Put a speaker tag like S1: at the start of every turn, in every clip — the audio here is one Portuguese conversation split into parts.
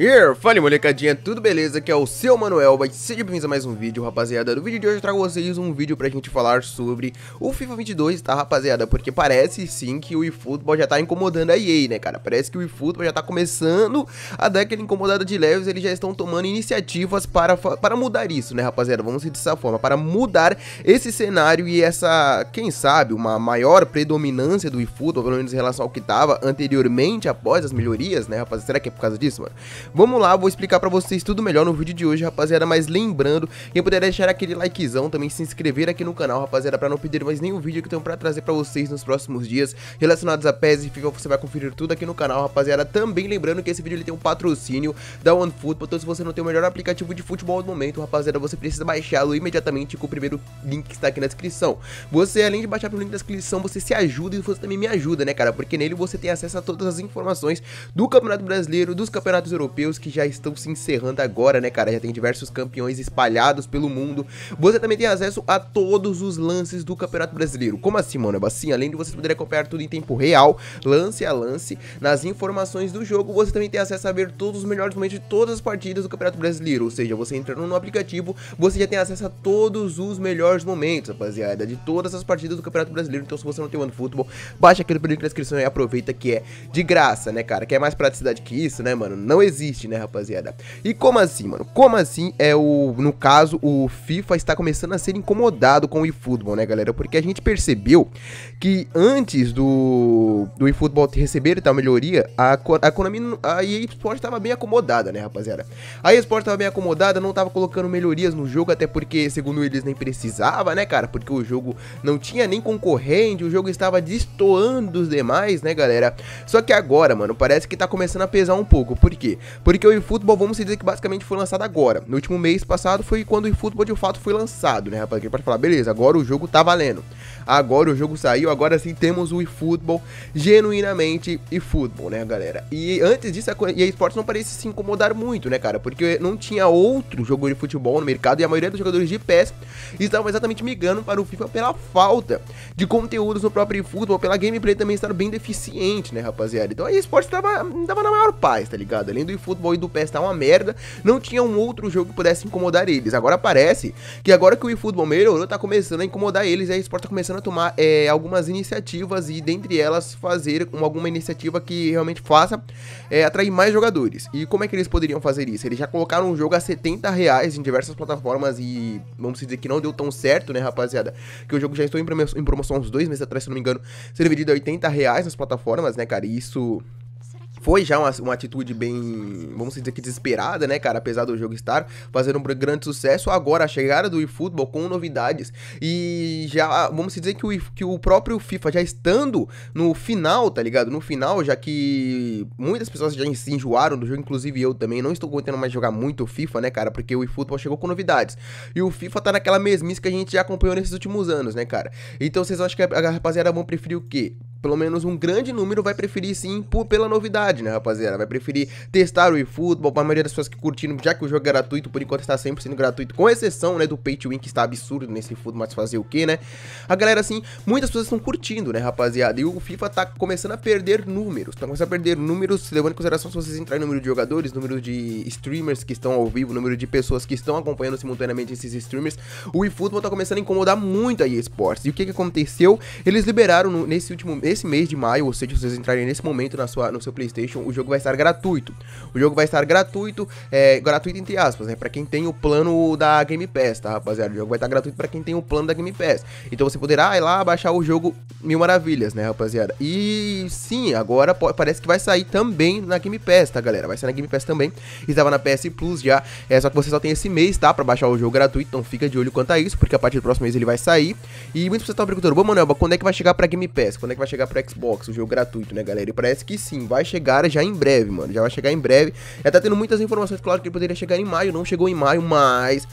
S1: E fala molecadinha, tudo beleza? Aqui é o seu Manuel, vai seja bem-vindo a mais um vídeo, rapaziada. No vídeo de hoje eu trago vocês um vídeo pra gente falar sobre o FIFA 22, tá, rapaziada? Porque parece sim que o eFootball já tá incomodando a EA, né, cara? Parece que o eFootball já tá começando a dar aquele incomodado de leves, eles já estão tomando iniciativas para, para mudar isso, né, rapaziada? Vamos dizer dessa forma, para mudar esse cenário e essa, quem sabe, uma maior predominância do eFootball, pelo menos em relação ao que tava anteriormente, após as melhorias, né, rapaziada? Será que é por causa disso, mano? Vamos lá, vou explicar pra vocês tudo melhor no vídeo de hoje, rapaziada, mas lembrando, quem puder deixar aquele likezão, também se inscrever aqui no canal, rapaziada, pra não perder mais nenhum vídeo que eu tenho pra trazer pra vocês nos próximos dias, relacionados a PES e FIFA, você vai conferir tudo aqui no canal, rapaziada, também lembrando que esse vídeo ele tem um patrocínio da OneFootball, então se você não tem o melhor aplicativo de futebol no momento, rapaziada, você precisa baixá-lo imediatamente com o primeiro link que está aqui na descrição. Você, além de baixar pelo link da descrição, você se ajuda e você também me ajuda, né, cara, porque nele você tem acesso a todas as informações do Campeonato Brasileiro, dos Campeonatos Europeus, que já estão se encerrando agora, né, cara? Já tem diversos campeões espalhados pelo mundo. Você também tem acesso a todos os lances do Campeonato Brasileiro. Como assim, mano? Assim, além de você poder acompanhar tudo em tempo real, lance a lance, nas informações do jogo, você também tem acesso a ver todos os melhores momentos de todas as partidas do Campeonato Brasileiro. Ou seja, você entrando no aplicativo, você já tem acesso a todos os melhores momentos, rapaziada, de todas as partidas do Campeonato Brasileiro. Então, se você não tem o Futebol, baixa aquele link na descrição e aproveita que é de graça, né, cara? Quer mais praticidade que isso, né, mano? Não existe, né, rapaziada? E como assim, mano? Como assim é o, no caso, o FIFA está começando a ser incomodado com o eFootball, né, galera? Porque a gente percebeu que antes do, do eFootball receber tal melhoria, a, a Konami, a EA Sport estava bem acomodada, né, rapaziada? A EA Sport estava bem acomodada, não estava colocando melhorias no jogo, até porque, segundo eles, nem precisava, né, cara? Porque o jogo não tinha nem concorrente, o jogo estava destoando dos demais, né, galera? Só que agora, mano, parece que tá começando a pesar um pouco. Por quê? Porque o eFootball, vamos dizer que basicamente foi lançado agora. No último mês passado foi quando o eFootball de fato foi lançado, né, rapaz? Que pode falar, beleza, agora o jogo tá valendo. Agora o jogo saiu, agora sim temos o eFootball genuinamente eFootball, né, galera? E antes disso, a EA Sports não parece se incomodar muito, né, cara? Porque não tinha outro jogo de futebol no mercado e a maioria dos jogadores de PES estavam exatamente migrando para o FIFA pela falta de conteúdos no próprio eFootball, pela gameplay também estar bem deficiente, né, rapaziada? Então a EA Sports tava, tava na maior paz, tá ligado? Além do eFootball e do PES tá uma merda, não tinha um outro jogo que pudesse incomodar eles. Agora parece que agora que o eFootball melhorou, tá começando a incomodar eles e a eSport tá começando a tomar é, algumas iniciativas e dentre elas fazer uma, alguma iniciativa que realmente faça é, atrair mais jogadores. E como é que eles poderiam fazer isso? Eles já colocaram um jogo a 70 reais em diversas plataformas e vamos dizer que não deu tão certo, né, rapaziada? Que o jogo já estou em promoção uns dois meses atrás, se não me engano, sendo vendido a 80 reais nas plataformas, né, cara? E isso foi já uma, uma atitude bem, vamos dizer que desesperada, né, cara? Apesar do jogo estar fazendo um grande sucesso, agora a chegada do eFootball com novidades e já, vamos dizer que o, que o próprio FIFA já estando no final, tá ligado? No final, já que muitas pessoas já se enjoaram do jogo, inclusive eu também, não estou aguentando mais jogar muito FIFA, né, cara? Porque o eFootball chegou com novidades. E o FIFA tá naquela mesmice que a gente já acompanhou nesses últimos anos, né, cara? Então vocês acham que a rapaziada vão preferir o quê? Pelo menos um grande número vai preferir sim por, pela novidade, né, rapaziada? Vai preferir testar o eFootball, a maioria das pessoas que curtiram, já que o jogo é gratuito, por enquanto está 100% gratuito, com exceção, né, do Pay to Win, que está absurdo nesse eFootball, mas fazer o que, né? A galera, assim, muitas pessoas estão curtindo, né, rapaziada? E o FIFA tá começando a perder números, tá começando a perder números, levando em consideração se vocês entrarem número de jogadores, número de streamers que estão ao vivo, número de pessoas que estão acompanhando simultaneamente esses streamers, o eFootball tá começando a incomodar muito a EA Sports. E o que que aconteceu? Eles liberaram no, nesse último, esse mês de maio, ou seja, se vocês entrarem nesse momento na sua, no seu Playstation, o jogo vai estar gratuito. O jogo vai estar gratuito, é, gratuito entre aspas, né, pra quem tem o plano da Game Pass, tá, rapaziada? O jogo vai estar gratuito pra quem tem o plano da Game Pass. Então você poderá ir lá baixar o jogo mil maravilhas, né, rapaziada? E sim, agora parece que vai sair também na Game Pass, tá, galera? Vai sair na Game Pass também. Estava na PS Plus já, é só que você só tem esse mês, tá, pra baixar o jogo gratuito, então fica de olho quanto a isso, porque a partir do próximo mês ele vai sair. E muitas pessoas estão perguntando, bom, Manuel, quando é que vai chegar pra Game Pass? Quando é que vai chegar pro Xbox, o jogo gratuito, né, galera? E parece que sim, vai chegar já em breve, mano, já vai chegar em breve. Já tá tendo muitas informações, claro que ele poderia chegar em maio, não chegou em maio, mas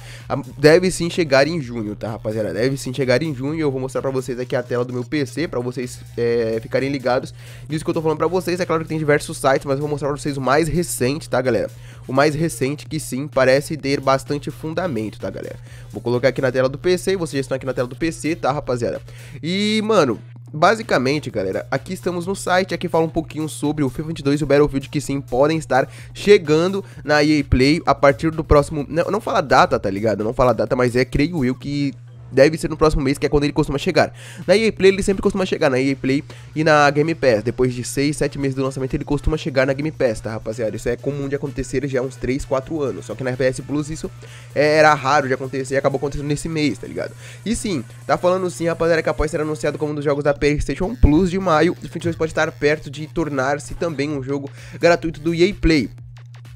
S1: deve sim chegar em junho, tá, rapaziada? Deve sim chegar em junho, eu vou mostrar pra vocês aqui a tela do meu PC, pra vocês é, ficarem ligados nisso que eu tô falando pra vocês. É claro que tem diversos sites, mas eu vou mostrar pra vocês o mais recente, tá, galera? O mais recente que sim, parece ter bastante fundamento, tá, galera? Vou colocar aqui na tela do PC, vocês já estão aqui na tela do PC, tá, rapaziada? E, mano, basicamente, galera, aqui estamos no site, aqui fala um pouquinho sobre o FIFA 22 e o Battlefield que sim podem estar chegando na EA Play a partir do próximo, não, não fala data, tá ligado? Não fala data, mas é, creio eu que deve ser no próximo mês, que é quando ele costuma chegar. Na EA Play ele sempre costuma chegar, na EA Play e na Game Pass. Depois de 6, 7 meses do lançamento ele costuma chegar na Game Pass, tá rapaziada? Isso é comum de acontecer já há uns 3, 4 anos. Só que na PS Plus isso era raro de acontecer e acabou acontecendo nesse mês, tá ligado? E sim, tá falando sim, rapaziada, que após ser anunciado como um dos jogos da PlayStation Plus de maio, o 22 pode estar perto de tornar-se também um jogo gratuito do EA Play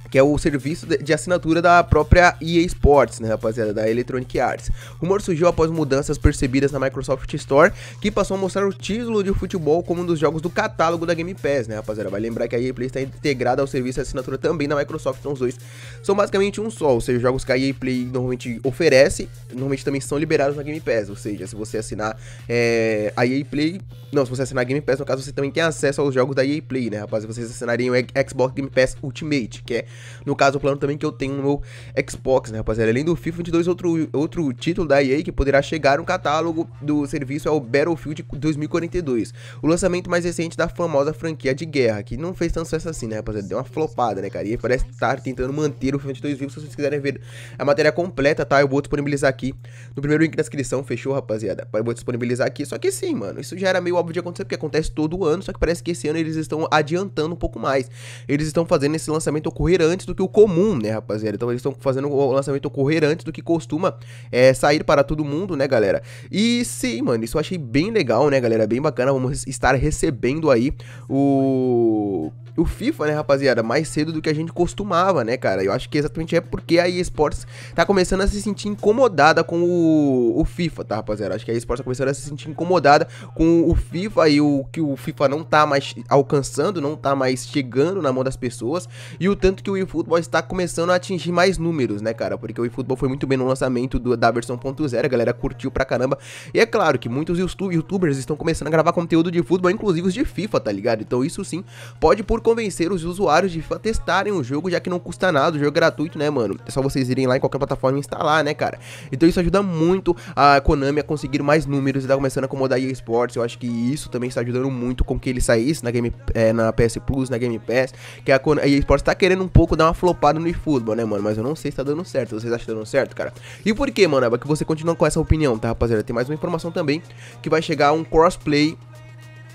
S1: que é o serviço de assinatura da própria EA Sports, né, rapaziada, da Electronic Arts. O rumor surgiu após mudanças percebidas na Microsoft Store, que passou a mostrar o título de futebol como um dos jogos do catálogo da Game Pass, né, rapaziada. Vai lembrar que a EA Play está integrada ao serviço de assinatura também da Microsoft, então os dois são basicamente um só, ou seja, os jogos que a EA Play normalmente oferece, normalmente também são liberados na Game Pass, ou seja, se você assinar é, a EA Play, não, se você assinar a Game Pass, no caso, você também tem acesso aos jogos da EA Play, né, rapaziada, vocês assinariam o Xbox Game Pass Ultimate, que é no caso, o plano também que eu tenho no meu Xbox, né, rapaziada? Além do FIFA 22, outro, outro título da EA que poderá chegar no catálogo do serviço é o Battlefield 2042. O lançamento mais recente da famosa franquia de guerra, que não fez tanto sucesso assim, né, rapaziada? Deu uma flopada, né, cara? E parece estar tentando manter o FIFA 22 vivo. Se vocês quiserem ver a matéria completa, tá? Eu vou disponibilizar aqui no primeiro link da descrição, fechou, rapaziada? Eu vou disponibilizar aqui. Só que sim, mano, isso já era meio óbvio de acontecer, porque acontece todo ano, só que parece que esse ano eles estão adiantando um pouco mais. Eles estão fazendo esse lançamento ocorrer antes do que o comum, né, rapaziada? Então eles estão fazendo o lançamento ocorrer antes do que costuma é, sair para todo mundo, né, galera? E sim, mano, isso eu achei bem legal, né, galera? Bem bacana. Vamos estar recebendo aí o o FIFA, né, rapaziada, mais cedo do que a gente costumava, né, cara? Eu acho que exatamente é porque a EA Sports tá começando a se sentir incomodada com o, o FIFA, tá, rapaziada? Acho que a EA Sports tá começando a se sentir incomodada com o FIFA e o que o FIFA não tá mais alcançando, não tá mais chegando na mão das pessoas e o tanto que o eFootball está começando a atingir mais números, né, cara? Porque o eFootball foi muito bem no lançamento do, da versão .0, a galera curtiu pra caramba. E é claro que muitos youtubers estão começando a gravar conteúdo de futebol, inclusive os de FIFA, tá ligado? Então isso sim pode por convencer os usuários de testarem o jogo, já que não custa nada, o jogo é gratuito, né, mano? É só vocês irem lá em qualquer plataforma e instalar, né, cara? Então isso ajuda muito a Konami a conseguir mais números e tá começando a acomodar EA Sports. Eu acho que isso também está ajudando muito com que ele saísse na, Game, é, na PS Plus, na Game Pass, que a, a EA Sports tá querendo um pouco dar uma flopada no eFootball, né, mano? Mas eu não sei se tá dando certo. Vocês acham que tá dando certo, cara? E por que, mano? É que você continua com essa opinião, tá, rapaziada? Tem mais uma informação também, que vai chegar um crossplay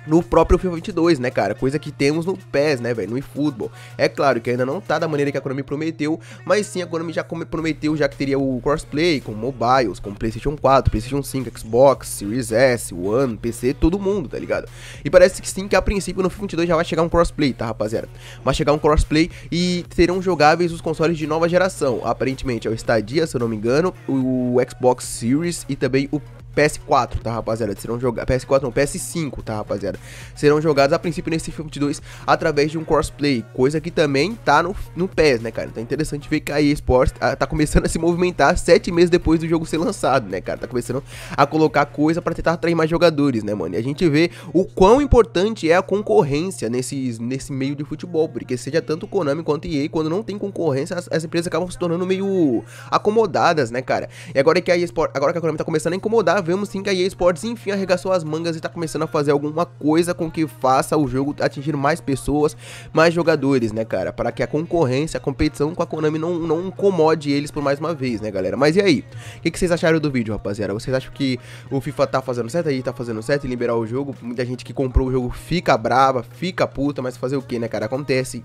S1: no próprio FIFA 22, né, cara? Coisa que temos no PES, né, velho? No eFootball. É claro que ainda não tá da maneira que a Konami prometeu, mas sim a Konami já prometeu já que teria o crossplay com mobiles, com PlayStation 4, PlayStation 5, Xbox, Series S, One, PC, todo mundo, tá ligado? E parece que sim que a princípio no FIFA 22 já vai chegar um crossplay, tá, rapaziada? Vai chegar um crossplay e serão jogáveis os consoles de nova geração. Aparentemente é o Stadia, se eu não me engano, o Xbox Series e também o PS4, tá, rapaziada? Serão jogados. PS4 não, PS5, tá, rapaziada? Serão jogados a princípio nesse FIFA 22 através de um crossplay, coisa que também tá no, no PES, né, cara? Então é interessante ver que a EA Sports tá, começando a se movimentar sete meses depois do jogo ser lançado, né, cara? Tá começando a colocar coisa para tentar atrair mais jogadores, né, mano? E a gente vê o quão importante é a concorrência nesse, nesse meio de futebol, porque seja tanto Konami quanto EA, quando não tem concorrência, as, as empresas acabam se tornando meio acomodadas, né, cara? E agora que a EA Sports, agora que a Konami tá começando a incomodar, vemos sim que a EA Sports enfim arregaçou as mangas e tá começando a fazer alguma coisa com que faça o jogo atingir mais pessoas, mais jogadores, né, cara? Para que a concorrência, a competição com a Konami não, não incomode eles por mais uma vez, né, galera? Mas e aí? O que, que, vocês acharam do vídeo, rapaziada? Vocês acham que o FIFA tá fazendo certo aí, tá fazendo certo em liberar o jogo? Muita gente que comprou o jogo fica brava, fica puta, mas fazer o que, né, cara? Acontece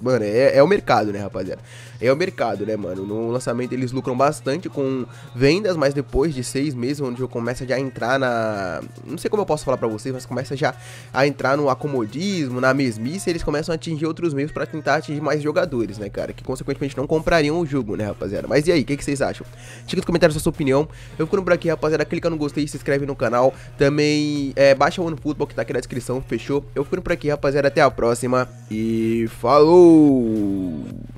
S1: Mano, é, é, o mercado, né, rapaziada? É o mercado, né, mano? No lançamento eles lucram bastante com vendas, mas depois de seis meses, onde o jogo começa já a entrar na. Não sei como eu posso falar pra vocês, mas começa já a entrar no acomodismo, na mesmice, eles começam a atingir outros meios pra tentar atingir mais jogadores, né, cara? Que consequentemente não comprariam o jogo, né, rapaziada? Mas e aí, o que, que, vocês acham? Deixa nos comentários a sua opinião. Eu ficando por aqui, rapaziada. Clica no gostei, se inscreve no canal. Também é, baixa o OneFootball que tá aqui na descrição, fechou? Eu ficando por aqui, rapaziada. Até a próxima e falou!